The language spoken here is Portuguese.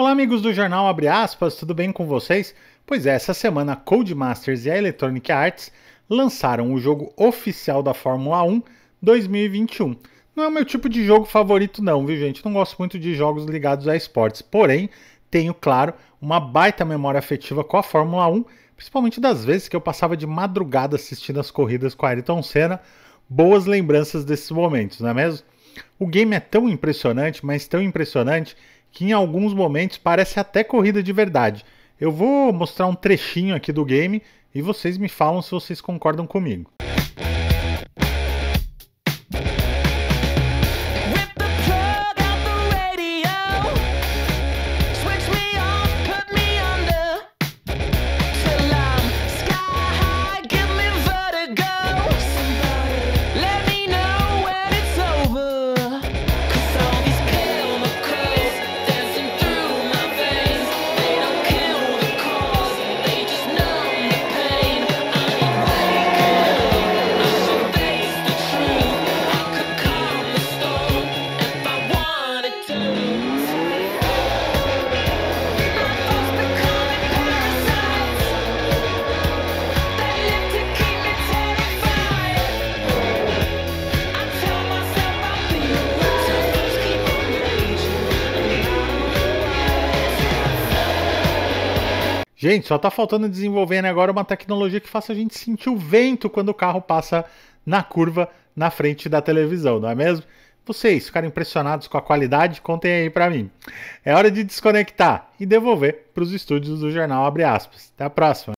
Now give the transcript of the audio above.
Olá, amigos do jornal Abre Aspas, tudo bem com vocês? Pois é, essa semana a Codemasters e a Electronic Arts lançaram o jogo oficial da Fórmula 1 2021. Não é o meu tipo de jogo favorito, não, viu, gente? Não gosto muito de jogos ligados a esportes, porém, tenho, claro, uma baita memória afetiva com a Fórmula 1, principalmente das vezes que eu passava de madrugada assistindo as corridas com a Ayrton Senna. Boas lembranças desses momentos, não é mesmo? O game é tão impressionante, mas tão impressionante que em alguns momentos parece até corrida de verdade. Eu vou mostrar um trechinho aqui do game e vocês me falam se vocês concordam comigo. Gente, só tá faltando desenvolver agora uma tecnologia que faça a gente sentir o vento quando o carro passa na curva na frente da televisão, não é mesmo? Vocês ficaram impressionados com a qualidade? Contem aí para mim. É hora de desconectar e devolver para os estúdios do jornal Abre Aspas. Até a próxima.